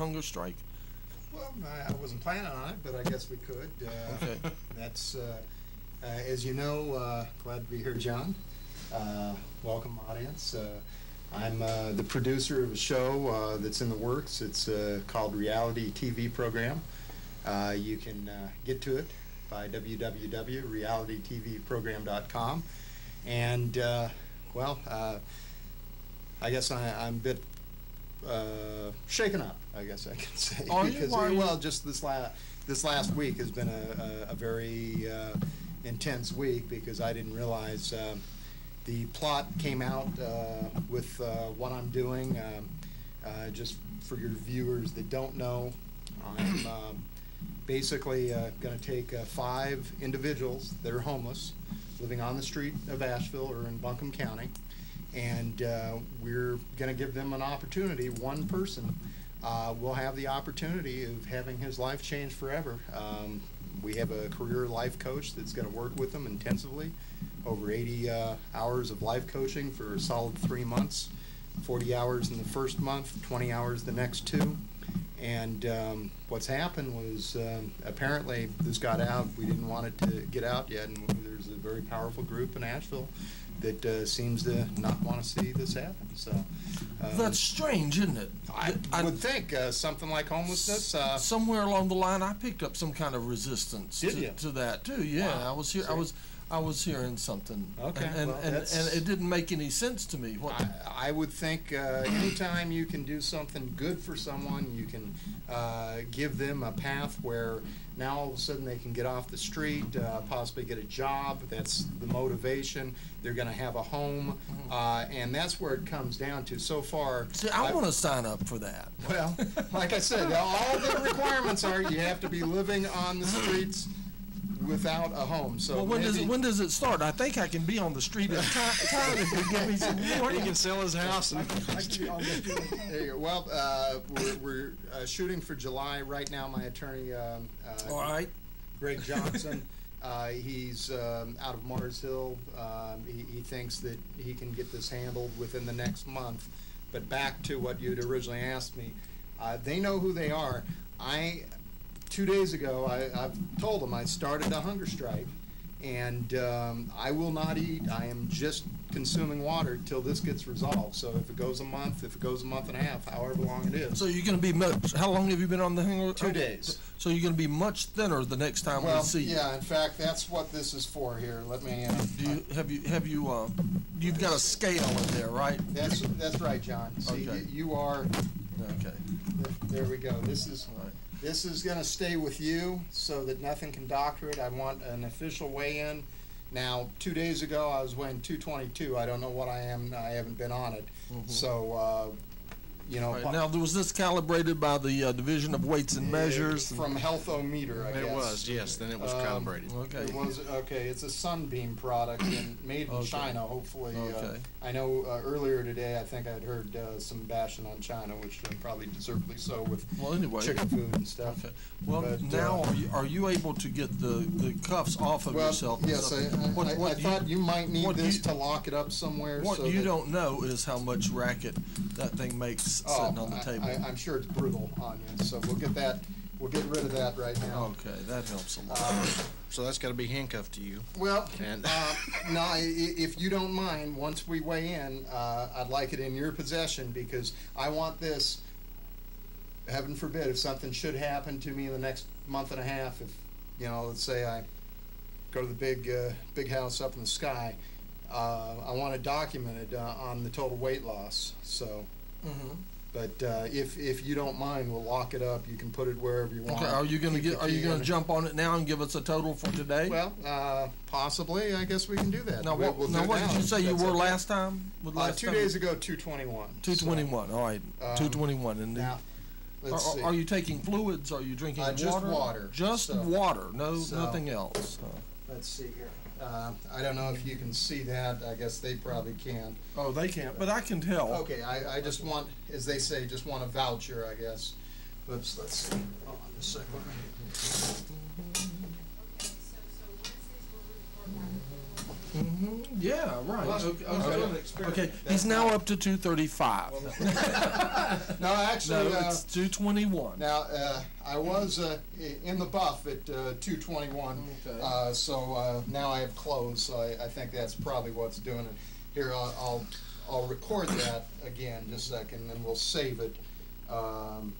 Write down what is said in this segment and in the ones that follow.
hunger strike? Well, I wasn't planning on it, but I guess we could. Uh, Okay. That's, uh, uh, as you know, uh, glad to be here, John. Uh, Welcome, audience. Uh, I'm uh, the producer of a show uh, that's in the works. It's uh, called Reality TV Program. Uh, You can uh, get to it by www.realitytvprogram.com. And, uh, well, uh, I guess I- I'm a bit uh, shaken up, I guess I can say. Are you? because, Why are you- Well, just this la, this last week has been a, a, a very uh, intense week because I didn't realize um, the plot came out uh, with uh, what I'm doing. Um, uh, just for your viewers that don't know, I'm um, basically uh, going to take uh, five individuals that are homeless, living on the street of Asheville or in Buncombe County, and uh, we're going to give them an opportunity. One person uh, will have the opportunity of having his life changed forever. Um, we have a career life coach that's going to work with them intensively, over 80 uh, hours of life coaching for a solid three months, 40 hours in the first month, 20 hours the next two. And um, what's happened was um, apparently this got out. We didn't want it to get out yet, and there's a very powerful group in Asheville that uh, seems to not want to see this happen. So uh, That's strange, isn't it? I I- would think uh, something like homelessness. Uh, Somewhere along the line, I picked up some kind of resistance to, to that too. Yeah, Wow. I was here. I was I was hearing something. Okay, and and, well, and, that's- and it didn't make any sense to me. What? I, I would think uh, anytime you can do something good for someone, you can uh, give them a path where now all of a sudden they can get off the street, uh, possibly get a job. That's the motivation. They're going to have a home, uh, and that's where it comes down to. So far, See, I I've- want to sign up for that. Well, like I said, all the requirements are you have to be living on the streets without a home. So Well, when does it, when does it start? I think I can be on the street in time, time if you give me some He can sell his house and. There you go. Well, uh, we're, we're uh, shooting for July right now. My attorney, um, uh, All right. Greg Johnson, uh, he's um, out of Mars Hill. Um, he, he thinks that he can get this handled within the next month. But back to what you'd originally asked me, uh, they know who they are. I two days ago, I, I've told them I started a hunger strike, and um, I will not eat. I am just consuming water till this gets resolved. So if it goes a month, if it goes a month and a half, however long it is. So you're going to be much. How long have you been on the hanger? Two days. So you're going to be much thinner the next time well, we see you. yeah. In fact, that's what this is for. Here, let me. Uh, Do you have you have you uh, you've got a scale in there, right? That's that's right, John. See, Okay. you, you are. Okay. There we go. This is. This is going to stay with you so that nothing can doctor it. I want an official weigh-in. Now, two days ago, I was weighing 222. I don't know what I am. I haven't been on it. So, uh, you know. Right. Now, was this calibrated by the uh, Division of Weights and Measures? from Healthometer, I guess. It was, yes, then it was Um, calibrated. Okay. It was okay. It's a Sunbeam product and made in Okay. China. Hopefully, uh, Okay. I know uh, earlier today. I think I'd heard uh, some bashing on China, which uh, probably deservedly so with Well, anyway. chicken food and stuff. Okay. Well, But, now uh, are you, are you able to get the, the cuffs off of Well, yourself? yes, I. I, What- I, what I thought you might need this you- to lock it up somewhere. What so you don't know is how much racket that thing makes Oh, sitting on the table. I, I'm sure it's brutal on you. So we'll get that. We'll get rid of that right now. okay, that helps a lot. Uh, So that's got to be handcuffed to you. Well, And- uh, no, i- i- if you don't mind, once we weigh in, uh, I'd like it in your possession because I want this. Heaven forbid, if something should happen to me in the next month and a half, if you know, let's say I go to the big, uh, big house up in the sky, uh, I want it documented uh, on the total weight loss. So, Mhm. But uh, if if you don't mind, we'll lock it up. You can put it wherever you want. Okay, are you gonna get, are you gonna in jump on it now and give us a total for today? Well, uh, possibly. I guess we can do that. Now, We- what, we'll now what did you say you were okay. last time? With Uh, two time? days ago, two twenty-one. Two twenty-one, all right, Um, two twenty-one, and then, Now, are, let's see. are you taking fluids, are you drinking Uh, water? just water, Just so- water, no, so- nothing else? Uh, Let's see here. Uh, I don't know if you can see that. I guess they probably can. Oh, they can't, but I can tell. Okay, I, I just want, as they say, just want a voucher, I guess. Let's, let's see. Hold on a second. Okay, so, so Wednesdays will report back. hmm Yeah, right. Well, Okay, I was doing an okay. Okay, he's now up to two thirty-five. No, actually, No, uh, it's two twenty-one. now, uh, I was, uh, in the buff at, uh, two twenty-one. Okay. Uh, so, uh, now I have closed, so I, I think that's probably what's doing it. Here, I'll, I'll, I'll record that again, just a second, and we'll save it. Um,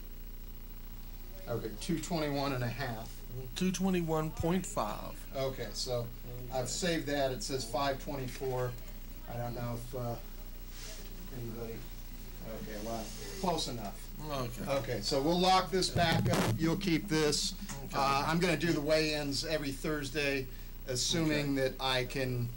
okay, two twenty-one and a half. Two twenty-one point five. Okay, so I've saved that, it says five twenty-four, I don't know if, uh, anybody, okay, well, close enough. Okay. Okay, so we'll lock this back up, you'll keep this. Okay. Uh, I'm gonna do the weigh-ins every Thursday, assuming that I can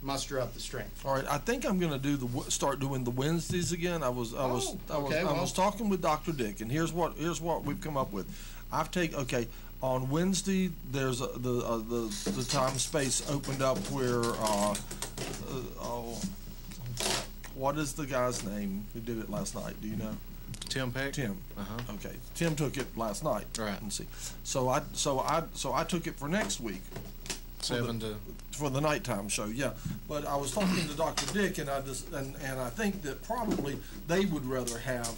muster up the strength. All right, I think I'm gonna do the, start doing the Wednesdays again. I was, I was, Oh, I was, okay, I well. was talking with Dr. Dick, and here's what, here's what we've come up with. I've take, okay, on Wednesday, there's a, the, uh, the, the time space opened up where, uh, uh, oh, what is the guy's name who did it last night? Do you know? Tim Peck? Tim. Uh-huh. Okay, Tim took it last night. Right. And see, so I, so I, so I took it for next week Seven to, for the nighttime show, yeah. But I was talking to Dr. Dick, and I just, and, and I think that probably they would rather have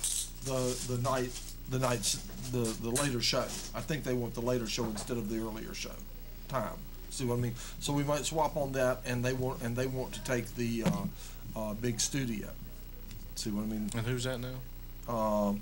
the, the night, the nights, the, the later show. I think they want the later show instead of the earlier show time. See what I mean? So we might swap on that, and they want, and they want to take the, uh, uh, big studio. See what I mean? and who's that now? Um,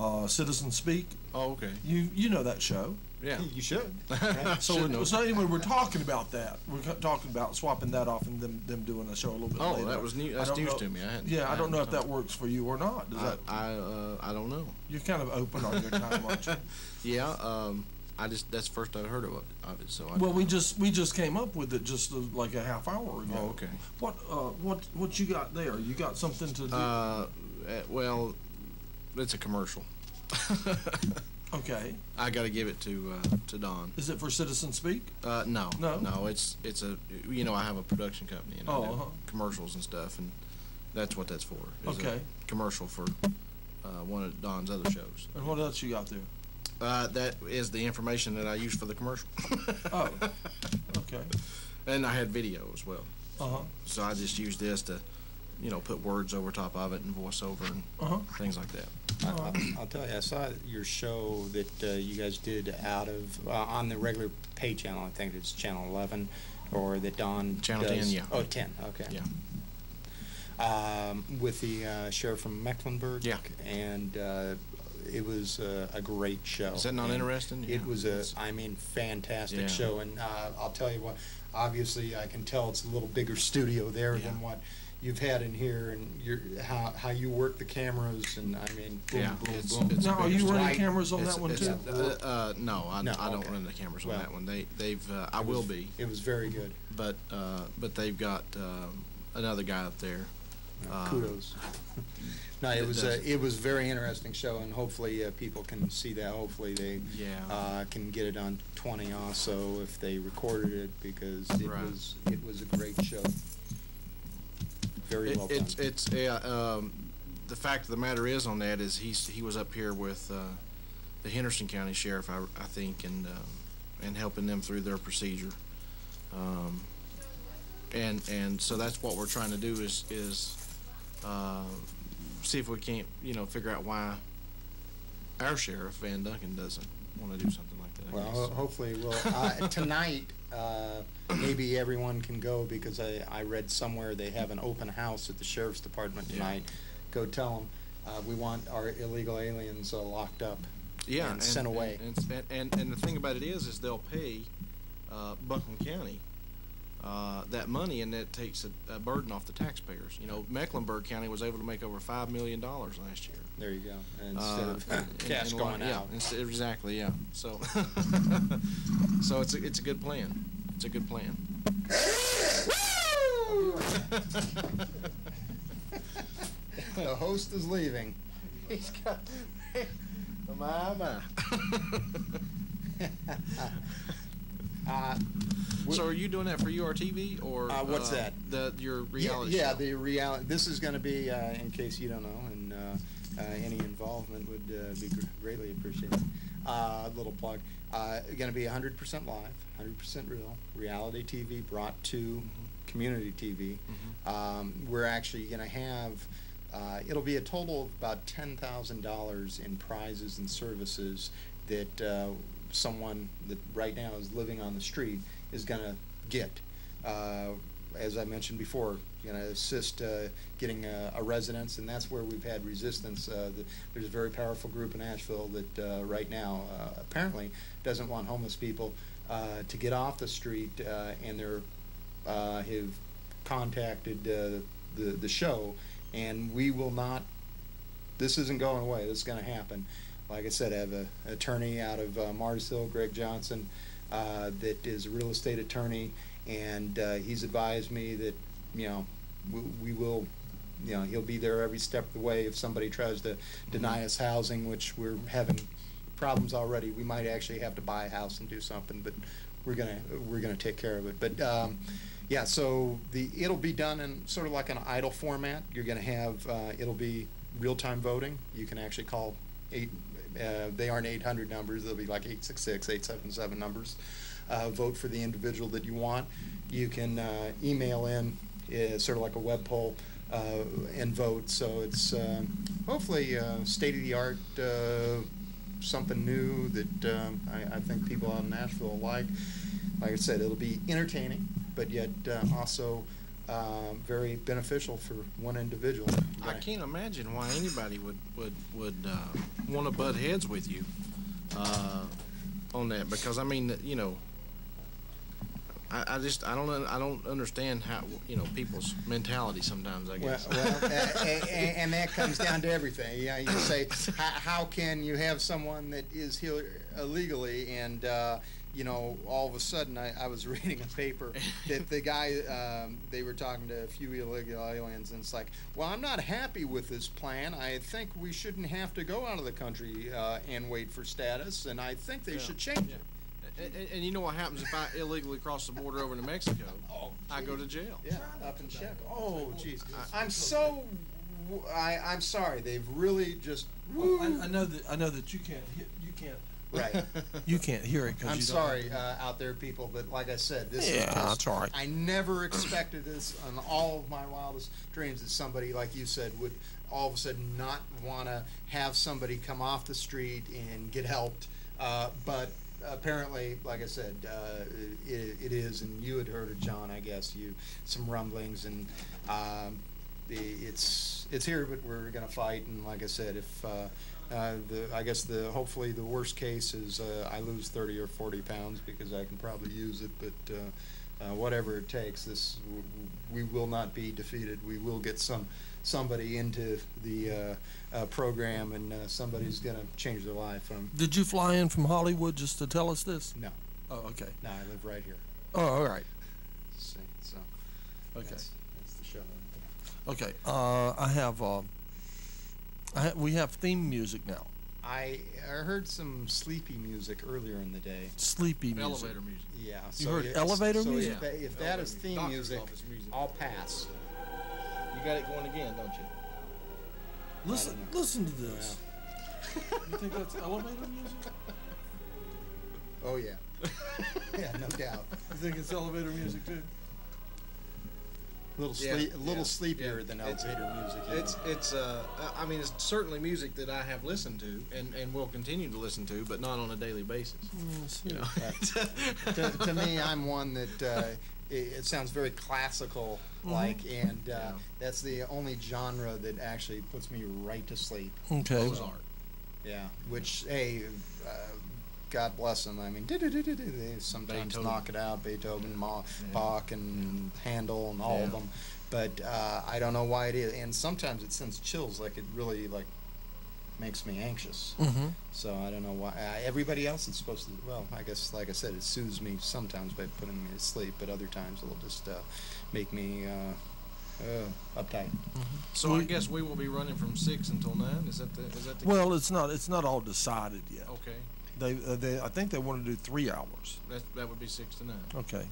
uh, Citizen Speak, Oh, okay. you, you know that show. Yeah. You should. So, Should so anyway, we're talking about that. We're talking about swapping that off and them, them doing a show a little bit Oh, later. that was new- that's news know- to me. I hadn't- Yeah, I I don't know if that works for you or not. Does I, that, I, uh, I don't know. you're kind of open on your time, aren't you? Yeah, um, I just, that's first I've heard of it, of it, so I. Well, we know. just, we just came up with it just uh, like a half hour ago. Oh, okay. What, uh, what, what you got there? You got something to do? Uh, eh, well, it's a commercial. Okay. I gotta give it to, uh, to Don. Is it for Citizen Speak? Uh, no. No? No, it's, it's a, you know, I have a production company and I Oh, do uh-huh. commercials and stuff and that's what that's for. Okay. Commercial for, uh, one of Don's other shows. And what else you got there? Uh, that is the information that I use for the commercial. Oh, okay. And I had video as well. Uh-huh, So I just used this to, you know, put words over top of it and voiceover and uh-huh. things like that. I- I'll, I'll tell you, I saw your show that uh, you guys did out of uh, on the regular pay channel. I think it's channel eleven, or that Don Channel does. 10, yeah. Oh, 10, Okay. Yeah. Um, with the uh, sheriff from Mecklenburg. Yeah. And uh, it was uh, a great show. Is that not And interesting? It was a, It's- I mean, fantastic Yeah. show, and uh, I'll tell you what. Obviously, I can tell it's a little bigger studio there Yeah. than what you've had in here, and your how how you work the cameras, and I mean, boom, Yeah, boom, it's- boom. it's Now, are big. you running right. cameras on It's- that one it's- too? Uh, uh, no, I, No, I don't okay. run the cameras on Well, that one. They, they've, uh, I It will be, It was very good. but, uh, but they've got, um, another guy up there. uh, Kudos. No, it it was, does. a it was a very interesting show, and hopefully uh, people can see that. Hopefully they Yeah. uh, can get it on 20 also if they recorded it, because it Right. was, it was a great show. Very It- well done. It's, it's, yeah, um, the fact of the matter is on that is he's, he was up here with, uh, the Henderson County Sheriff, I, I think, and, um, and helping them through their procedure. Um, and, and so that's what we're trying to do is, is, uh, see if we can't, you know, figure out why our sheriff, Van Duncan, doesn't wanna do something like that, I Well, guess. ho- hopefully, well, uh, tonight, uh, maybe everyone can go, because I, I read somewhere they have an open house at the sheriff's department tonight. Go tell them, uh, we want our illegal aliens uh, locked up. Yeah, and sent away. And, and, and, and the thing about it is, is they'll pay, uh, Buncombe County, uh, that money and that takes a, a burden off the taxpayers. You know, Mecklenburg County was able to make over five million dollars last year. There you go, instead Uh, of and- cash and a lot- going yeah, out. exactly, yeah. So, so it's a, it's a good plan. It's a good plan. The host is leaving. He's got, my, my. Uh, So are you doing that for URTV or? Uh, what's that? The, your Yeah, reality yeah, show? the reality, this is gonna be, uh, in case you don't know, and, uh, uh, any involvement would, uh, be gr- greatly appreciated. Uh, little plug, uh, gonna be hundred percent live, hundred percent real, reality TV brought to, community TV. Um, we're actually going to have, uh, it'll be a total of about $10,000 in prizes and services that uh, someone that right now is living on the street is going to get. Uh, as I mentioned before, going know, assist uh, getting a, a residence, and that's where we've had resistance. Uh, the, there's a very powerful group in Asheville that uh, right now uh, apparently doesn't want homeless people uh, to get off the street, uh, and they're have contacted the the show, and we will not. This isn't going away. This is going to happen. Like I said, I have an attorney out of uh, Mars Hill, Greg Johnson, that is a real estate attorney, and he's advised me that you know we, we will. You know, he'll be there every step of the way if somebody tries to deny us housing, which we're having problems already. We might actually have to buy a house and do something, but we're gonna we're gonna take care of it. But um, yeah, so the it'll be done in sort of like an Idol format. You're gonna have uh, it'll be real time voting. You can actually call eight. Uh, they aren't 800 numbers. They'll be like 866, 877 numbers. Uh, vote for the individual that you want. You can uh, email in, uh, sort of like a web poll, uh, and vote. So it's um, hopefully uh, state of the art uh, something new that um, I, I think people out in Asheville will like. Like I said, it'll be entertaining, but yet uh, also very beneficial for one individual. I can't imagine why anybody would would would uh, want to butt heads with you uh, on that because I mean you know I, I just I don't I don't understand how you know people's mentality sometimes I guess. well a- a- a- and that comes down to everything. Yeah, you say, how, how can you have someone that is here illegally and, uh, you know, all of a sudden, I, I was reading a paper that the guy, um, they were talking to a few illegal aliens, and it's like, well, I'm not happy with this plan. I think we shouldn't have to go out of the country uh, and wait for status, and I think they Yeah. should change Yeah. it. And, and, and you know what happens if I illegally cross the border over to Mexico? Oh, I go to jail. Yeah, up in check. Oh, jeez. I'm so, I, I'm sorry. They've really just. Well, I, I know that, I know that you can't, hit- you can't, Right. you can't hear it because I'm you don't. sorry uh, out there, people, but like I said, this is Yeah, just, that's all right. I never expected this on all of my wildest dreams that somebody, like you said, would all of a sudden not want to have somebody come off the street and get helped. Uh, but apparently, like I said, uh, it, it is, and you had heard it, John. I guess you some rumblings, and um, the, it's it's here, but we're gonna fight. And like I said, if uh, uh, the I guess the hopefully the worst case is uh, I lose thirty or forty pounds because I can probably use it, but. Uh, uh, whatever it takes, this we will not be defeated. We will get some somebody into the uh, program, and uh, somebody's going to change their life. Um, Did you fly in from Hollywood just to tell us this? no, Oh, okay. no, I live right here. Oh, all right. See, so Okay. that's, that's the show. Okay. Uh, I have, uh, I ha- we have theme music now. I, I heard some sleepy music earlier in the day. Sleepy music. Elevator music. Yeah. You heard it's- elevator so music? If, that- if that Elevator is music. theme Doctor's music, office music. I'll pass. You got it going again, don't you? Listen, listen to this. You think that's elevator music? Oh yeah. yeah, no doubt. You think it's elevator music too? A little Yeah, sleep, a little yeah, sleepier yeah. than It's- elevator music. you It's it's uh I- I mean it's certainly music that I have listened to and and will continue to listen to, but not on a daily basis. You know. to, to me, I'm one that uh, it, it sounds very classical like, and uh, Yeah. that's the only genre that actually puts me right to sleep. Okay. Mozart. Yeah, which hey, uh, God bless them. I mean, they sometimes Beethoven. knock it out. Beethoven, Ma- Yeah. Bach, and Handel, and all of them. But uh, I don't know why it is, and sometimes it sends chills. Like it really like makes me anxious. Mm-hmm. So I don't know why. Uh, everybody else is supposed to. Well, I guess, like I said, it soothes me sometimes by putting me to sleep, but other times it'll just uh, make me uh, uh, uptight. So I guess we will be running from six until nine. Is that the is that the Well, it's not, it's not all decided yet. okay? They, uh, they, I think they want to do three hours. That that would be six to nine. Okay.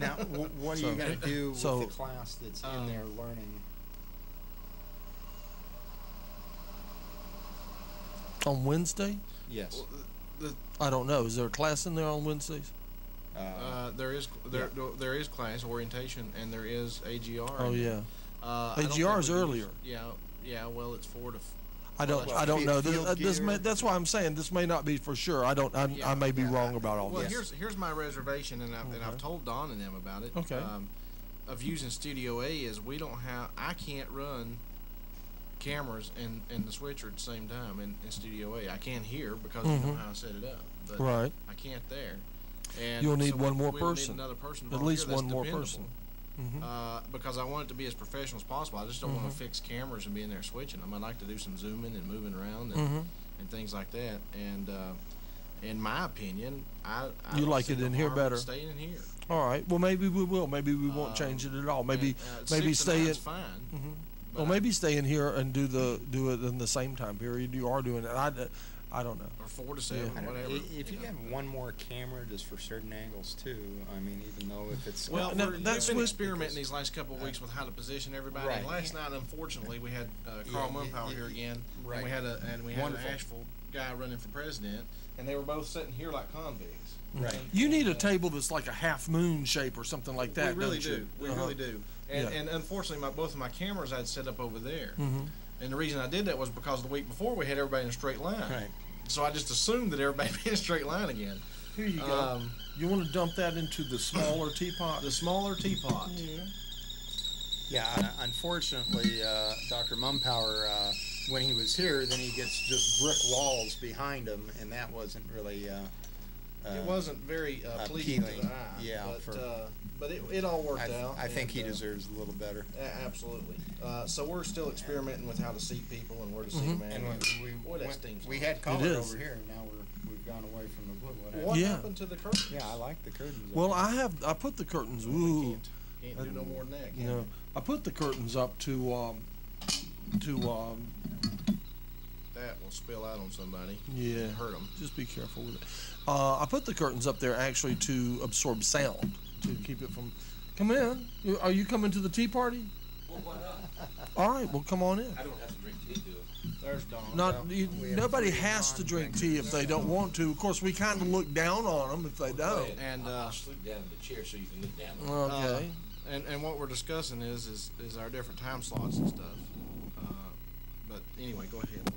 Now, w- what are So- you going to do so- with the class that's in Um, there learning? On Wednesday? Yes. I don't know. Is there a class in there on Wednesdays? Uh, there is there there is class orientation and there is AGR. Oh, yeah. Uh, AGR is we use- earlier. Yeah, yeah. Well, it's four to. F- I don't, Well, I don't know. This, uh, this may, that's why I'm saying this may not be for sure. I don't, I, Yeah. I may be Yeah, wrong I- about all well, this. here's here's my reservation, and I've, and I've told Don and them about it. Okay. Um, of using Studio A is we don't have. I can't run cameras and, and the switcher at the same time in, in Studio A. I can't hear because you know how I set it up, but Right. I can't there. And You'll need so one more we would need person. another person. At least one more dependable. person. Mhm. Uh, because I want it to be as professional as possible. I just don't Mm-hmm. want to fix cameras and be in there switching them. I like to do some zooming and moving around and, Mhm. and things like that. And uh, in my opinion, I, I You like it in here better. Staying in here. All right. Well, maybe we will. Maybe we won't Um, change it at all. Maybe, And, uh, maybe stay nine's fine. Mhm. But Well, I- maybe stay in here and do the do it in the same time period you are doing it. I, I don't know. or four to seven, I whatever. If you know. have one more camera just for certain angles too, I mean, even though if it's. Well, No, we're, that's we've been experimenting these last couple of weeks with how to position everybody. Right. last night, unfortunately, we had uh, Carl Yeah, Mumpower yeah, here yeah, again, and we had a and we had Wonderful. an Asheville guy running for president, and they were both sitting here like convicts. Right. You need a uh, table that's like a half moon shape or something like that. we really don't do. you? We Uh-huh. really do. And, Yeah. and unfortunately, my, both of my cameras I'd set up over there. Mhm. And the reason I did that was because the week before we had everybody in a straight line. Right. So I just assumed that everybody would be in a straight line again. Here you go. Um, you want to dump that into the smaller teapot? the smaller teapot. Yeah, un- unfortunately, uh, Dr. Mumpower, uh, when he was here, then he gets just brick walls behind him, and that wasn't really. Uh, It uh, wasn't very uh, pleasing to the eye. yeah, But, for- uh, but it, it all worked I, out. I think he uh, deserves a little better. a- absolutely. Uh, so we're still experimenting with how to seat people and where to seat Mhm. them. And and- we, boy, that went- stings we had color over here, and now we're we've gone away from the blue. What happened? What Yeah. happened to the curtains? Yeah, I like the curtains. Well. I have. I put the curtains. We Ooh. can't, can't do no more than that. Can You know, we? I put the curtains up to um, to um, that will spill out on somebody. yeah. hurt them. Just be careful with it. Uh, I put the curtains up there actually to absorb sound to keep it from. Come in. You- Are you coming to the tea party? Well, why not? All right. Well, come on in. I don't have to drink tea, do I? There's Don. Not Well, you, nobody has to drink tea if they don't want to. Of course, we kind of look down on them if they don't. And, I'll- uh, I'll sleep down in the chair so you can look down on me. Okay. Uh, and and what we're discussing is is, is our different time slots and stuff. Uh, but anyway, go ahead.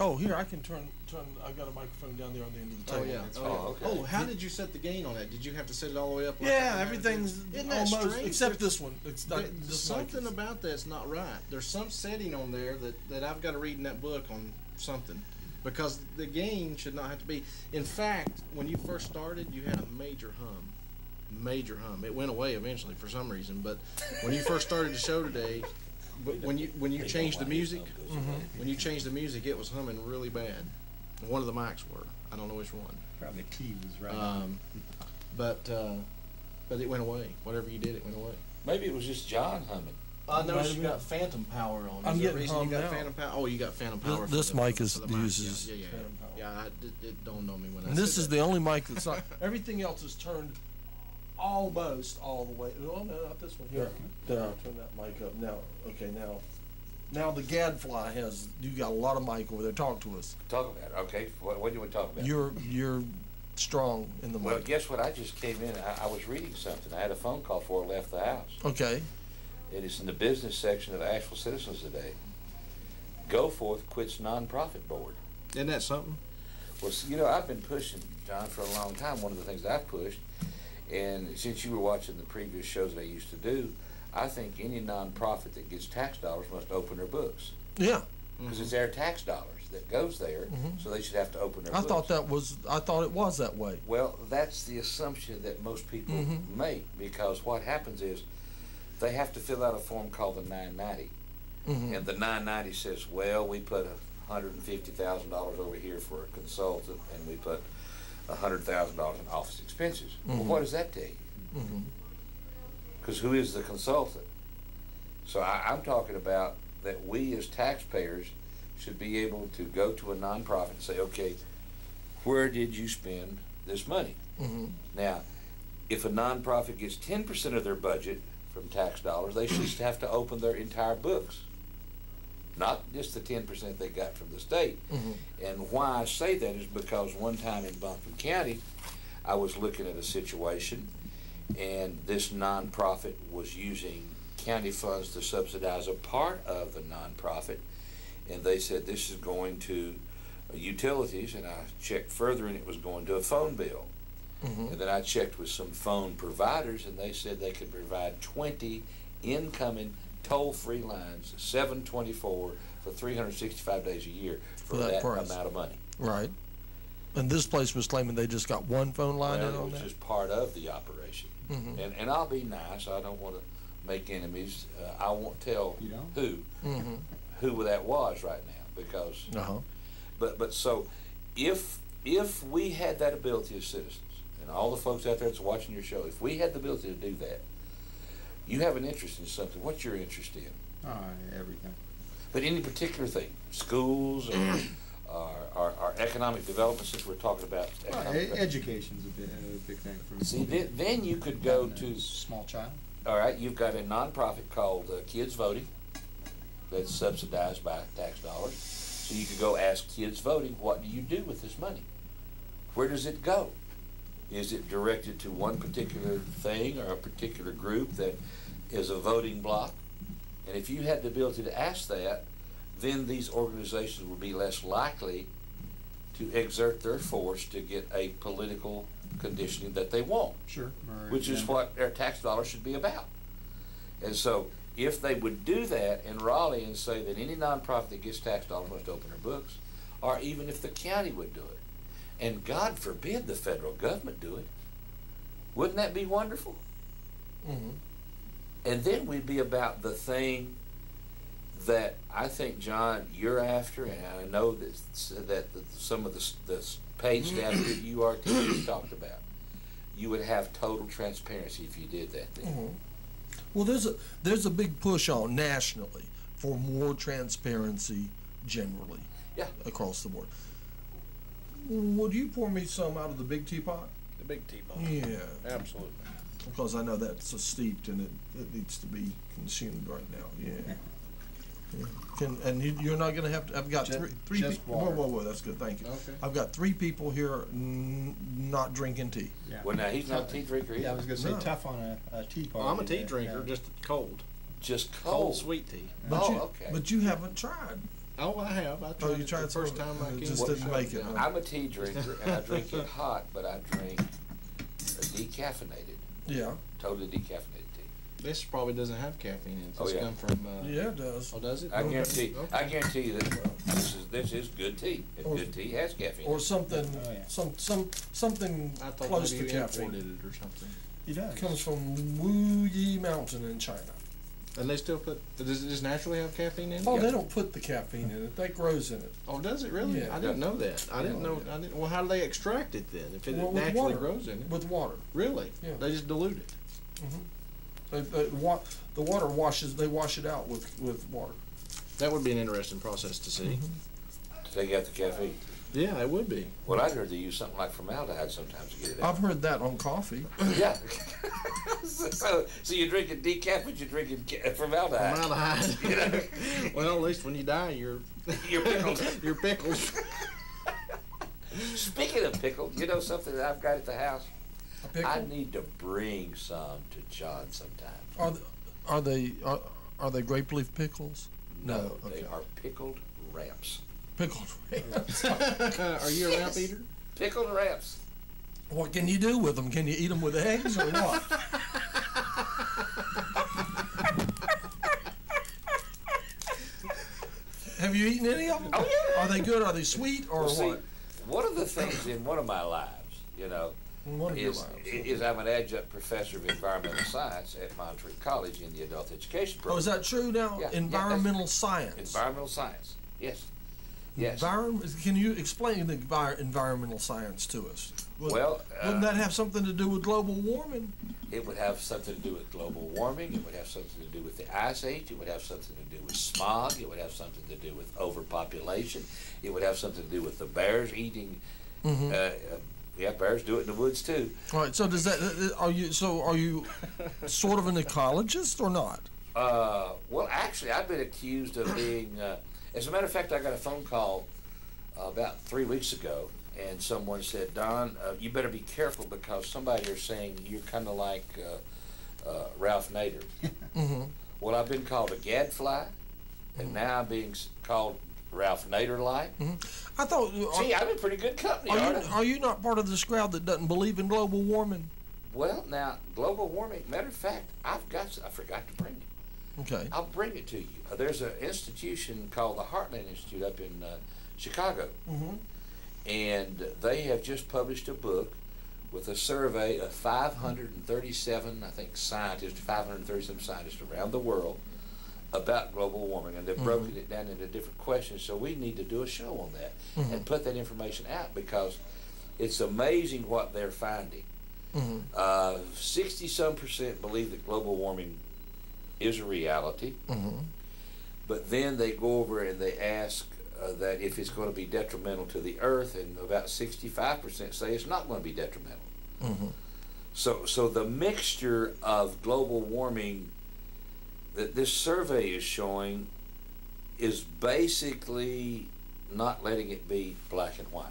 Oh, here I can turn turn. I got a microphone down there on the end of the Oh table. yeah. Oh, Oh, okay. oh, how did you set the gain on that? Did you have to set it all the way up? like Yeah, that? everything's Isn't that almost strange? except There's- this one. It's not, There- this something is- about that's not right. There's some setting on there that, that I've got to read in that book on something. Because the gain should not have to be. In fact, when you first started, you had a major hum. Major hum. It went away eventually for some reason, but when you first started the show today, wh- when you when you They changed the know why his music, thumb goes when you changed the music, it was humming really bad. One of the mics were. I don't know which one. probably key was right. Um, but uh, but it went away. Whatever you did, it went away. Maybe it was just John humming. I Might noticed you got phantom power on. I'm there a getting reason you hummed got now. phantom power? Oh, you got phantom This- power. for this the- mic for is- the mic. uses Yeah, yeah, yeah. phantom power. Yeah, I, it, it dawned on me when I. And this said is that. the only mic that's not. Everything else is turned almost all the way. Oh no, not this one. Here, there. I'll turn that mic up now. Okay, now, now the gadfly has. You got a lot of mic over there. Talk to us. Talk about it. Okay, what, what do you want to talk about? You're you're strong in the well, mic. guess what? I just came in. I, I was reading something. I had a phone call before I left the house. Okay. It is in the business section of Asheville Citizens today. Go Forth quits nonprofit board. Isn't that something? Well, you know, I've been pushing, John, for a long time. One of the things I've pushed, and since you were watching the previous shows that I used to do, I think any nonprofit that gets tax dollars must open their books Yeah, because it's their tax dollars that goes there, Mhm. so they should have to open their I books. thought that was. I thought it was that way. Well, that's the assumption that most people Mhm. make because what happens is they have to fill out a form called the 990. hmm And the 990 says, well, we put a $150,000 over here for a consultant and we put $100,000 in office expenses. Well, Mhm. what does that tell you? Because who is the consultant? So I, I'm talking about that we as taxpayers should be able to go to a nonprofit and say, okay, where did you spend this money? hmm Now, if a nonprofit gets ten percent of their budget from tax dollars, they should have to open their entire books. Not just the ten percent they got from the state. hmm And why I say that is because one time in Buncombe County, I was looking at a situation, and this nonprofit was using county funds to subsidize a part of the nonprofit, and they said this is going to utilities, and I checked further, and it was going to a phone bill. And then I checked with some phone providers, and they said they could provide 20 incoming toll-free lines, 724 for 365 days a year for, For that that, price. amount of money. Right. And this place was claiming they just got one phone line Well, in it on was that? just part of the operation. Mhm. And, and I'll be nice. I don't want to make enemies. Uh, I won't tell You don't? who Mm-hmm. who that was right now because Uh-huh. But but so if if we had that ability as citizens, and all the folks out there that's watching your show, if we had the ability to do that, you have an interest in something. What's your interest in? Uh, everything. But any particular thing, schools or or, or, or economic development, since we're talking about Well, e- education's a big, a big thing for me. See, then, then you could go to Small child. all right. You've got a nonprofit called uh, Kids Voting that's subsidized by tax dollars. So you could go ask Kids Voting, what do you do with this money? Where does it go? Is it directed to one particular thing or a particular group that is a voting block? And if you had the ability to ask that, then these organizations would be less likely to exert their force to get a political conditioning that they want Sure. Or which is agenda. what their tax dollars should be about. And so, if they would do that in Raleigh and say that any nonprofit that gets tax dollars must open their books, or even if the county would do it, and God forbid the federal government do it, wouldn't that be wonderful? Mm-hmm. And then we'd be about the thing that I think, John, you're after, and I know that that the, some of the, s- the s- paid staff that you are has talked about. You would have total transparency if you did that. Then. Mhm. Well, there's a there's a big push on nationally for more transparency generally Yeah. across the board. Would you pour me some out of the big teapot? The big teapot. Yeah, Absolutely. Because I know that's a steeped and it, it needs to be consumed right now. Yeah. Yeah. Can, and you, you're not going to have to. I've got Ju- three. three just peo- Whoa, water. whoa, whoa! That's good. Thank you. Okay. I've got three people here n- not drinking tea. Yeah. Well, now he's not a tea drinker either. Yeah, I was gonna say No. tough on a, a tea party. Well, I'm a tea drinker, yeah. just cold. Just Cold, cold. sweet tea. But Oh, you, okay. But you haven't tried. Oh, I have. I tried, Oh, you it tried the first time of it, I Just didn't the make it, huh? I'm a tea drinker, and I drink it hot, but I drink decaffeinated, Yeah. totally decaffeinated tea. This probably doesn't have caffeine in it. Oh, It's yeah. come from. Uh, Yeah, it does. Oh, does it? I guarantee, I guarantee you that this is this is good tea. And Or- good tea has caffeine. Or something, Oh, yeah. some, some, something I thought close maybe to you caffeine. imported it or something. He does. Comes from Wu Yi Mountain in China. And they still put. Does it just naturally have caffeine in it? Oh, they don't put the caffeine in it. That grows in it. Oh, does it really? Yeah. I didn't know that. I didn't oh, Yeah. know. I didn't. Well, how do they extract it then? If it Well, naturally water. grows in it, with water. really? Yeah. They just dilute it. Mm-hmm. The, the, wa- the water washes. They wash it out with with water. That would be an interesting process to see. Mm-hmm. to take out the caffeine. Yeah, it would be. Well, I'd heard they use something like formaldehyde sometimes to get it out. I've heard that on coffee. yeah. so, so you're drinking decaf, but you're drinking formaldehyde. Formaldehyde. You know? well, at least when you die, you're You're pickled. you're pickled. Speaking of pickled, you know something that I've got at the house? A pickle? I need to bring some to John sometime. Are th- are they are, are they grape leaf pickles? No, they okay. are pickled ramps. Pickled. Are you a ramp eater? Pickled ramps. what can you do with them? Can you eat them with eggs or what? Have you eaten any of them? Oh, yeah. Are they good? Are they sweet or Well, see, what? one of the things in one of my lives, you know, one of is, lives. is I'm an adjunct professor of environmental science at Montreat College in the adult education program. Oh, is that true now? Yeah, yeah, Environmental science. Environmental science. Yes. Yes. Can you explain the envir- environmental science to us? Would, Well, wouldn't uh, that have something to do with global warming? It would have something to do with global warming. It would have something to do with the ice age. It would have something to do with smog. It would have something to do with overpopulation. It would have something to do with the bears eating. Mm-hmm. Uh, uh, yeah, bears do it in the woods too. All right. So does that? uh, Are you? So are you sort of an ecologist or not? Uh, well, actually, I've been accused of being. Uh, as a matter of fact, I got a phone call uh, about three weeks ago, and someone said, Don, uh, you better be careful because somebody is saying you're kind of like uh, uh, Ralph Nader. Mm-hmm. Well, I've been called a gadfly, and now I'm being called Ralph Nader-like. I thought. See, Are, I'm in pretty good company, are aren't you I? are you not part of this crowd that doesn't believe in global warming? Well, now, global warming, matter of fact, I've got, s- I forgot to bring it. Okay. I'll bring it to you. Uh, there's an institution called the Heartland Institute up in uh, Chicago, Mm-hmm. and they have just published a book with a survey of 537, I think, scientists, 537 scientists around the world about global warming, and they've broken it down into different questions. So we need to do a show on that and put that information out because it's amazing what they're finding. Mm-hmm. Uh, 60 some percent believe that global warming is a reality. Mm-hmm. But then they go over and they ask uh, that if it's going to be detrimental to the earth, and about 65% say it's not going to be detrimental. Mm-hmm. So, so the mixture of global warming that this survey is showing is basically not letting it be black and white.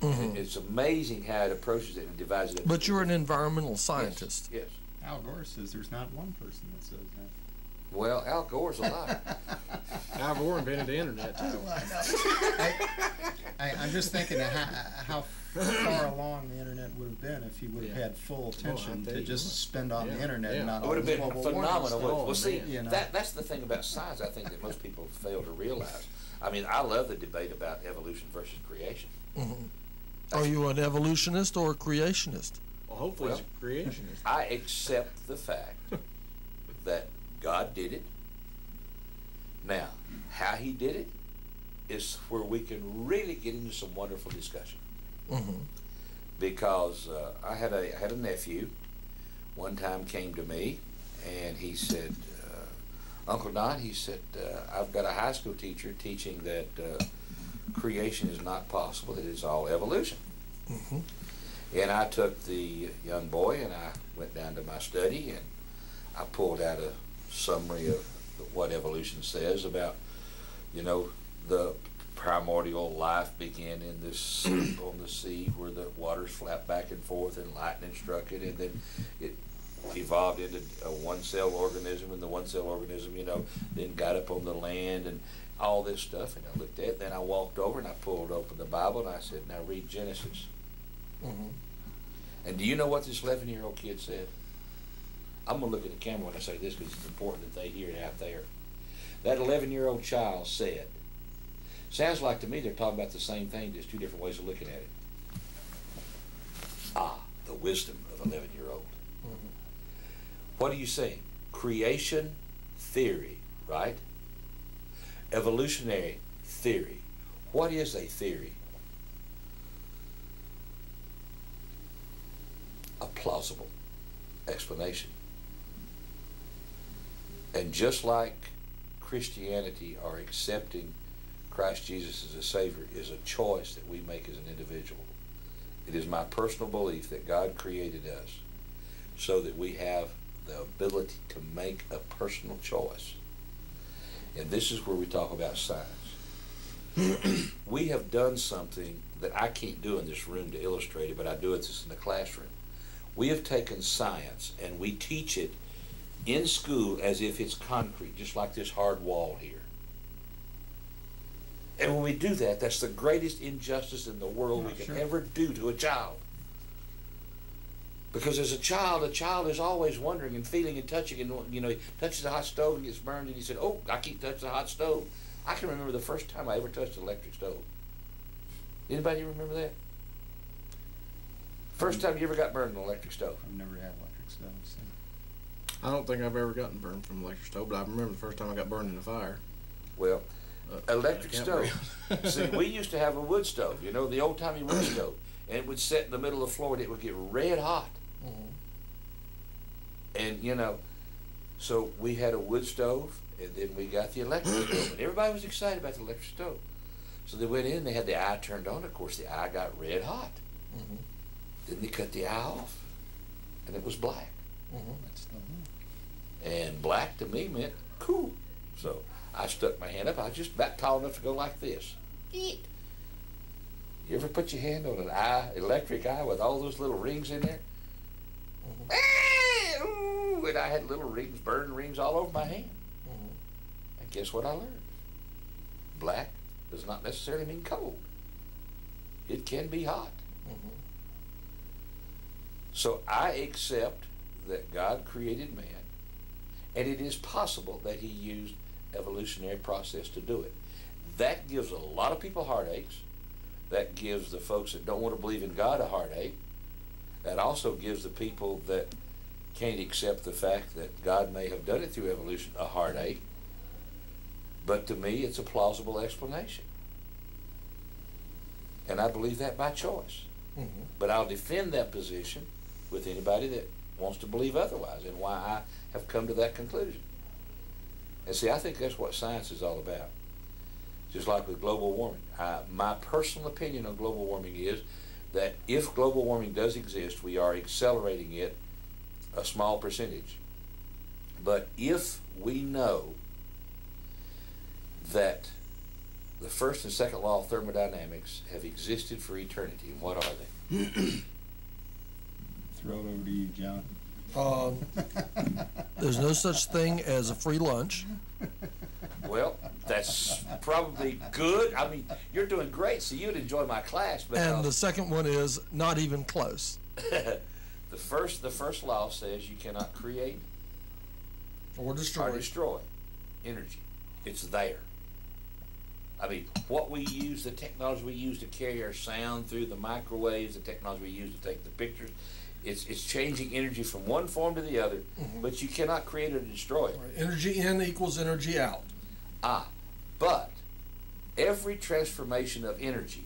And It's amazing how it approaches it and divides it. But you're an environmental Yes, scientist. Yes. Al Gore says there's not one person that says that. Well, Al Gore's a liar. Al Gore invented the internet too. Oh, I, I'm just thinking of how, how far along the internet would have been if he would have Yeah. had full attention tell to just what. spend on the internet yeah. and not It all would have been phenomenal. stuff. Well, Oh, see. You know. that that's the thing about science. I think that most people fail to realize. I mean, I love the debate about evolution versus creation. Mm-hmm. Are you an evolutionist or a creationist? Well, hopefully Well- he's a creationist. I accept the fact that God did it. Now, how He did it is where we can really get into some wonderful discussion. Mm-hmm. Because uh, I had a I had a nephew. One time came to me, and he said, uh, "Uncle Don," he said, uh, "I've got a high school teacher teaching that uh, creation is not possible; it's all evolution." Mm-hmm. And I took the young boy and I went down to my study and I pulled out a summary of what evolution says about, you know, the primordial life began in this on the sea where the waters flap back and forth and lightning struck it and then it evolved into a one cell organism and the one cell organism, you know, then got up on the land and all this stuff and I looked at it, then I walked over and I pulled open the Bible and I said, Now read Genesis. Mm-hmm. And do you know what this 11 year old kid said? I'm going to look at the camera when I say this because it's important that they hear it out there. That 11 year old child said, Sounds like to me they're talking about the same thing, just two different ways of looking at it. Ah, the wisdom of 11 year old. What are you saying? Creation theory, right? Evolutionary theory. What is a theory? A plausible explanation. And just like Christianity or accepting Christ Jesus as a Savior is a choice that we make as an individual, it is my personal belief that God created us so that we have the ability to make a personal choice. And this is where we talk about science. we have done something that I can't do in this room to illustrate it, but I do it this in the classroom. We have taken science and we teach it in school as if it's concrete, just like this hard wall here. And when we do that, that's the greatest injustice in the world we can sure. ever do to a child. Because as a child, a child is always wondering and feeling and touching, and you know, he touches a hot stove and gets burned, and he said, "Oh, I keep touch the hot stove." I can remember the first time I ever touched an electric stove. Anybody remember that? First time you ever got burned in an electric stove? I've never had electric stove. so- I don't think I've ever gotten burned from an electric stove, but I remember the first time I got burned in a fire. Well, Uh, electric stove. See, we used to have a wood stove, you know, the old timey wood stove, and it would sit in the middle of the floor and it would get red hot. And you know, so we had a wood stove, and then we got the electric stove, and everybody was excited about the electric stove. So they went in, they had the eye turned on. Of course, the eye got red hot. Mhm. Then they cut the eye off, and it was black. Mm-hmm. That's the- And black to me meant cool. So I stuck my hand up. I was just about tall enough to go like this. You ever put your hand on an eye, electric eye, with all those little rings in there? Mm-hmm. Ah, ooh, and I had little rings, burn rings all over my hand. Mm-hmm. And guess what I learned? Black does not necessarily mean cold. It can be hot. So I accept that God created man, and it is possible that He used evolutionary process to do it. That gives a lot of people heartaches. That gives the folks that don't want to believe in God a heartache. That also gives the people that can't accept the fact that God may have done it through evolution a heartache. But to me, it's a plausible explanation. And I believe that by choice. Mm-hmm. But I'll defend that position with anybody that wants to believe otherwise and why I have come to that conclusion. And see, I think that's what science is all about. Just like with global warming. I, my personal opinion on global warming is that if global warming does exist, we are accelerating it a small percentage. But if we know that the first and second law of thermodynamics have existed for eternity, and what are they? Throw it over to you, John. Um, there's no such thing as a free lunch. Well, that's probably good. I mean, you're doing great, so you'd enjoy my class. But And the second one is not even close. the first the first law says you cannot create Or or destroy. destroy energy. It's there. I mean, what we use, the technology we use to carry our sound through the microwaves, the technology we use to take the pictures, it's, it's changing energy from one form to the other, but you cannot create or destroy it. Energy in equals energy out. Ah, but every transformation of energy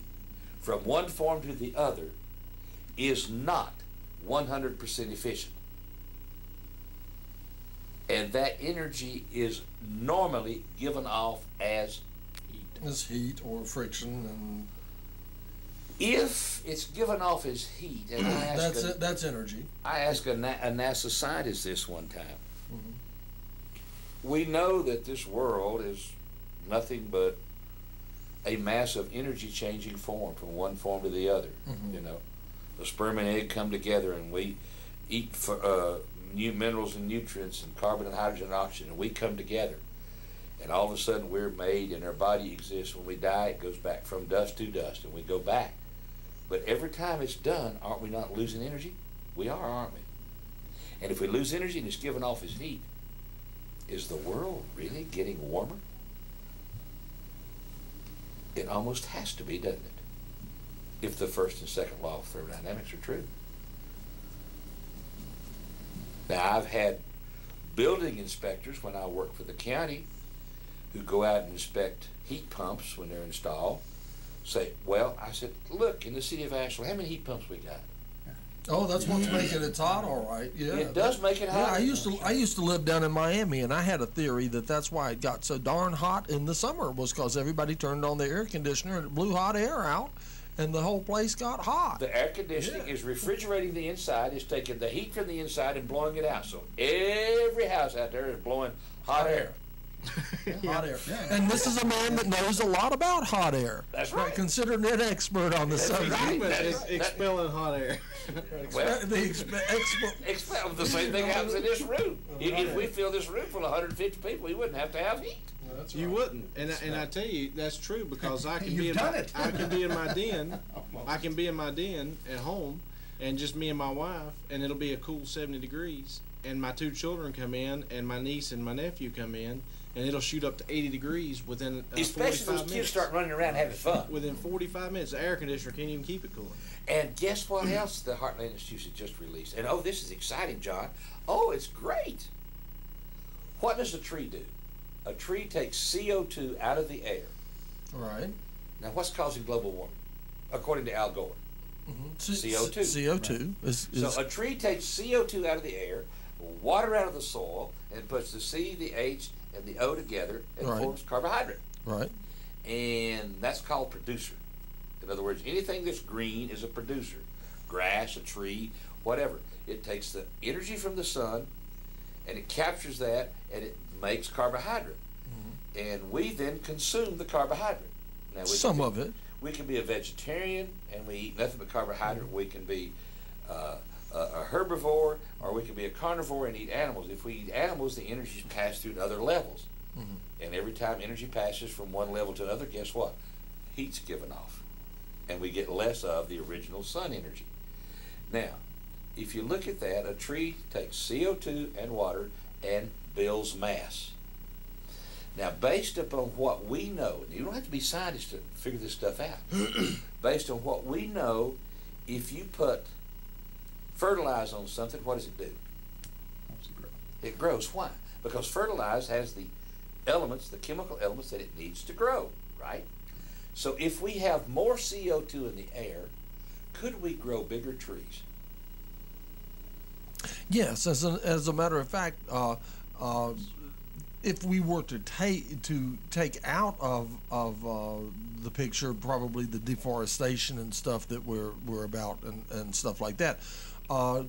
from one form to the other is not 100% efficient. And that energy is normally given off as heat. As heat or friction, and If it's given off as heat, and I asked, that's a. That's energy. I asked a, Na- a NASA scientist this one time. We know that this world is nothing but a mass of energy changing form from one form to the other. You know, the sperm and egg come together, and we eat for, uh, new minerals and nutrients, and carbon and hydrogen and oxygen, and we come together. And all of a sudden, we're made, and our body exists. When we die, it goes back from dust to dust, and we go back. But every time it's done, aren't we not losing energy? We are, aren't we? And if we lose energy and it's given off as heat, is the world really getting warmer? It almost has to be, doesn't it? If the first and second law of thermodynamics are true. Now, I've had building inspectors when I worked for the county who go out and inspect heat pumps when they're installed. Say, well, I said, look, in the city of Asheville, how many heat pumps we got? Oh, that's what's making it hot. All right. Yeah. It does make it Yeah, hot. I used to I used to live down in Miami, and I had a theory that that's why it got so darn hot in the summer was because everybody turned on the air conditioner and it blew hot air out, and the whole place got hot. The air conditioning Yeah. is refrigerating the inside, is taking the heat from the inside and blowing it out. So every house out there is blowing hot air. Hot air. And this is a man that knows a lot about hot air. That's right. Considered an expert on the subject. right. But That- expelling hot air. Well, The expe- expert. expect the same thing happens in this room. Oh, if, if we fill this room full of 150 people, we wouldn't have to have heat. That's You wouldn't, and I- and I tell you that's true because I can be You've in done my, it. I can be in my den, oh, I can be in my den at home, and just me and my wife, and it'll be a cool seventy degrees, and my two children come in, and my niece and my nephew come in, and it'll shoot up to eighty degrees within uh, Especially 45 those kids minutes. start running around having fun. Within forty-five minutes, the air conditioner can't even keep it cooling. And guess what else the Heartland Institute just released? And oh, this is exciting, John. Oh, it's great. What does a tree do? A tree takes CO2 out of the air. All right. Now, what's causing global warming? According to Al Gore. CO2. CO2 is, is So a tree takes CO2 out of the air, water out of the soil, and puts the C, the H, and the O together and Right. forms carbohydrate. right. And that's called producer. In other words, anything that's green is a producer. Grass, a tree, whatever. It takes the energy from the sun and it captures that and it makes carbohydrate. And we then consume the carbohydrate. Now, we Some can, of it. we can be a vegetarian and we eat nothing but carbohydrate. We can be uh, a, herbivore, or we can be a carnivore and eat animals. If we eat animals, the energy's passed through to other levels. Mm-hmm. And every time energy passes from one level to another, guess what? Heat's given off. And we get less of the original sun energy. Now, if you look at that, a tree takes CO2 and water and builds mass. Now, based upon what we know, and you don't have to be scientists to figure this stuff out. based on what we know, if you put fertilizer on something, what does it do? It grows. Why? Because fertilizer has the elements, the chemical elements that it needs to grow, right? So if we have more CO2 in the air, could we grow bigger trees? Yes, as a, as a matter of fact, uh, uh, if we were to take to take out of of uh, the picture probably the deforestation and stuff that we're we're about and, and stuff like that, uh,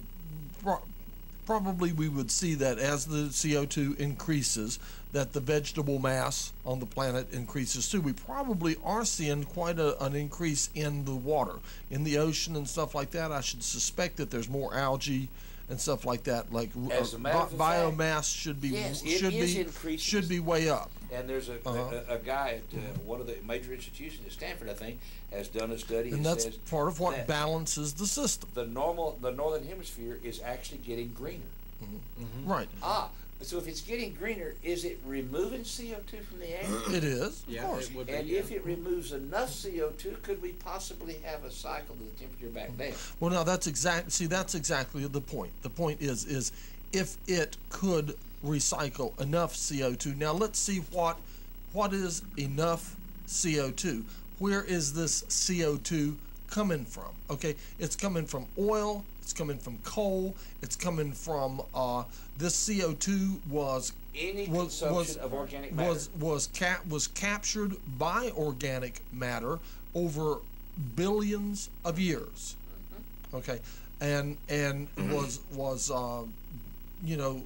probably we would see that as the CO two increases, that the vegetable mass on the planet increases too. We probably are seeing quite a, an increase in the water, in the ocean and stuff like that. I should suspect that there's more algae and stuff like that. Like As uh, a bi- of fact, biomass should be yes, should be increasing. should be way up. And there's a, Uh-huh. a, a guy at uh, one of the major institutions at Stanford, I think, has done a study And and that's says part of what balances the system. the normal, the northern hemisphere is actually getting greener. Right. Ah, so if it's getting greener, is it removing CO2 from the air? It is, Yeah, course. it would be, and yeah. if it removes enough CO2, could we possibly have a cycle of the temperature back down? Well, now that's exactly, See, that's exactly the point. The point is, is if it could recycle enough CO2. Now let's see what what is enough CO2. Where is this CO2 coming from? Okay, it's coming from oil. It's coming from coal. It's coming from uh, this CO2 was Any was consumption was of organic matter. was was cap was captured by organic matter over billions of years. Mm-hmm. Okay, and and was was uh, you know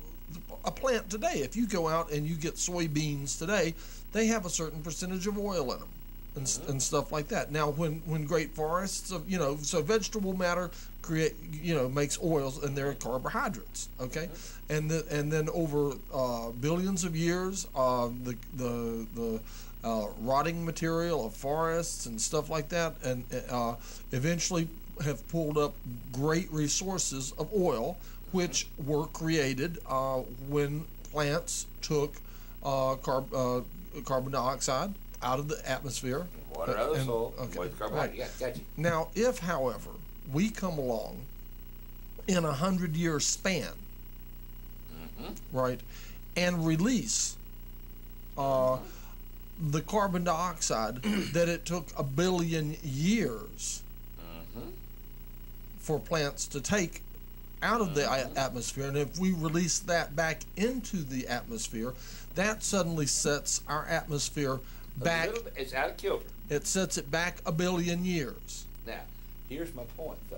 a plant today. If you go out and you get soybeans today, they have a certain percentage of oil in them. And, Mm-hmm. and stuff like that. Now, when when great forests of you know, so vegetable matter create you know makes oils and they're carbohydrates. Okay, Mm-hmm. and the, and then over uh, billions of years, uh, the the the uh, rotting material of forests and stuff like that, and uh, eventually have pulled up great resources of oil, which were created uh, when plants took uh, carb, uh, carbon dioxide out of the atmosphere. Water out of the and- soil, okay, right. Yeah, gotcha. Now, if, however, we come along in a hundred year span, mm-hmm. right, and release uh, the carbon dioxide that it took a billion years mm-hmm. for plants to take out of the mm-hmm. atmosphere, and if we release that back into the atmosphere, that suddenly sets our atmosphere back. little It's out of kilter. It sets it back a billion years. Now, here's my point, though.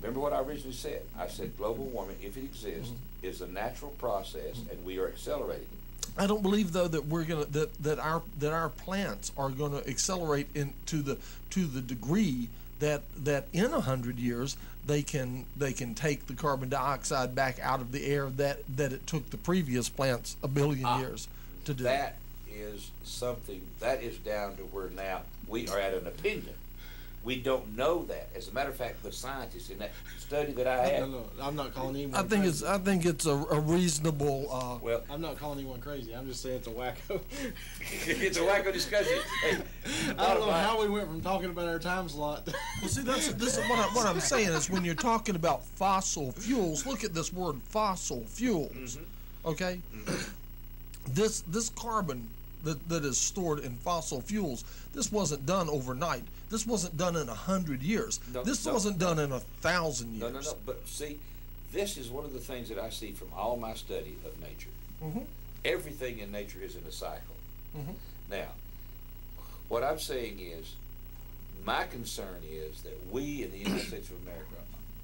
Remember what I originally said? I said global warming, if it exists, Mm-hmm. is a natural process, and we are accelerating. it. I don't believe though that we're gonna that, that our that our plants are going to accelerate into the to the degree that that in a hundred years they can they can take the carbon dioxide back out of the air that that it took the previous plants a billion Ah, years to do. That is something that is down to where now we are at an opinion. We don't know that. As a matter of fact, the scientists in that study that I No, had, no, I'm not calling anyone. I think crazy. it's I think it's a, a reasonable. Uh, well, I'm not calling anyone crazy. I'm just saying it's a wacko. it's a wacko discussion. Hey, I don't know how we went from talking about our time slot. Well, see, that's this is what, I, what I'm saying is when you're talking about fossil fuels, look at this word fossil fuels. Okay, this this carbon that, that is stored in fossil fuels, this wasn't done overnight. This wasn't done in a hundred years. No, this no, wasn't done in a thousand years. No, no, no. But see, this is one of the things that I see from all my study of nature. Mhm. Everything in nature is in a cycle. Mhm. Now, what I'm saying is, my concern is that we in the United States of America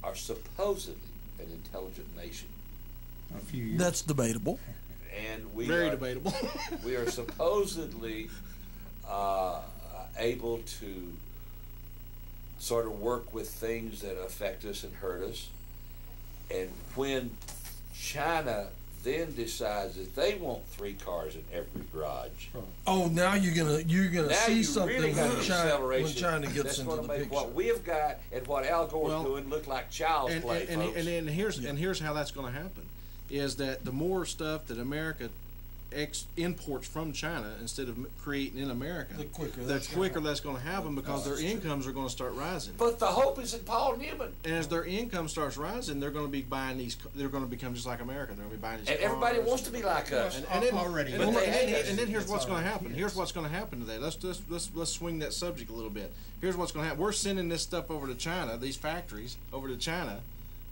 are supposedly an intelligent nation, A few years. That's debatable. And we Very are, debatable. we are supposedly uh, able to sort of work with things that affect us and hurt us. And when China then decides that they want three cars in every garage, Oh, now you're gonna, you're gonna now see you something really got when an China, when acceleration China gets that's into gonna the make picture. what we've got and what Al Gore's Well, doing look like child's and, play, and, and, folks. and, and here's and here's how that's going to happen is that the more stuff that America ex- imports from China instead of creating in America, The quicker the that's gonna happen. that's going to happen because their incomes are going to start rising. but the hope is in Paul Newman. and as their income starts rising, they're going to be buying these. They're going to become just like America. They're going to be buying these. And everybody wants to be like us. And, and then, Already. and, then, and then- and then here's It's what's going to happen. Here's what's going to happen today. Let's just let's let's swing that subject a little bit. Here's what's going to happen. We're sending this stuff over to China, these factories over to China,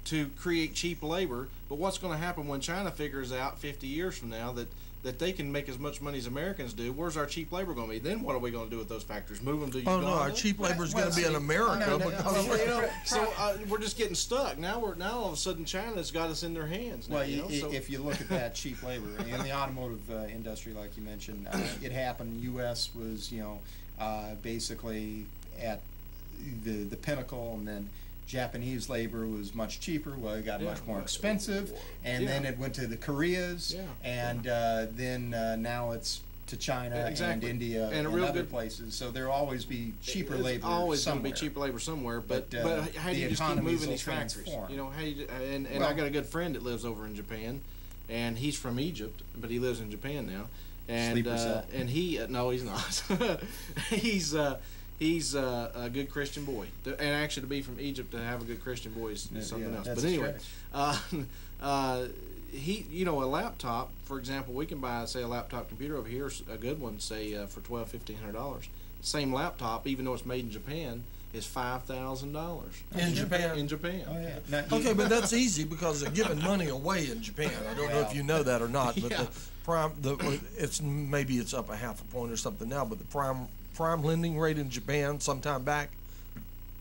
to create cheap labor. But what's going to happen when China figures out 50 years from now that that they can make as much money as Americans do? Where's our cheap labor going to be? Then what are we going to do with those factories? Move them to Oh, no, our cheap labor is gonna be in America no, no, because. Well, you know, so uh, we're just getting stuck. Now we're now all of a sudden China's got us in their hands. Now, Well, you know? so, if you look at that cheap labor in the automotive uh, industry, like you mentioned, uh, it happened. U.S. was, you know, uh, basically at the the pinnacle, and then Japanese labor was much cheaper. Well, it got Yeah. much more expensive, and then it went to the Koreas, Yeah. and uh, then uh, now it's to China Yeah, and. India And and, other good- places. So there'll always be cheaper labor. always going to be cheaper labor somewhere, but But, but, uh, how do you just keep moving these factories? You know, how you, and and I got a good friend that lives over in Japan, and he's from Egypt, but he lives in Japan now, and uh, and he uh, no, he's not. he's uh, he's uh, a good Christian boy, and actually to be from Egypt to have a good Christian boy is, is Yeah, something yeah, else. But anyway, uh, uh, he, you know, a laptop, for example, we can buy, say, a laptop computer over here, a good one, say, uh, for twelve, fifteen hundred dollars. Same laptop, even though it's made in Japan, is five thousand dollars In Japan? In Japan. Oh yeah. Okay, but that's easy because they're giving money away in Japan. I don't know if you know that or not, but Yeah. the prime, the, it's, maybe it's up a half a point or something now, but the prime, prime lending rate in Japan sometime back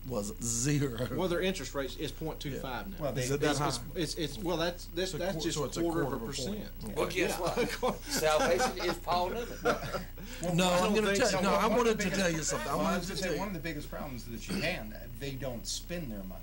was zero. Well, their interest rate is 0.25 now. Well, they- Is it that it's, high? it's, it's, well, that's this, It's that's quar- just so it's a quarter, quarter of a of a point. percent. Well, guess Yeah. what? Salvation is Paul Newman. No, I I'm gonna tell, so. no, I wanted the to tell you something. I wanted was to gonna say, one of the biggest problems that Japan, they don't spend their money.